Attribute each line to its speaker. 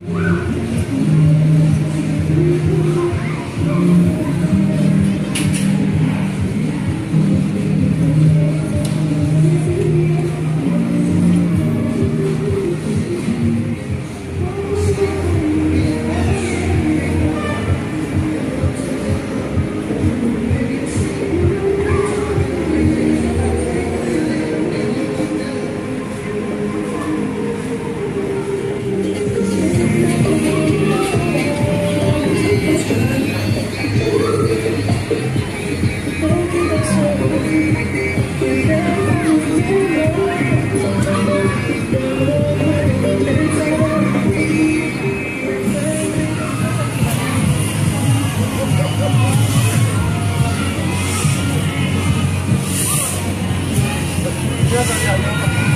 Speaker 1: you. 皆さんには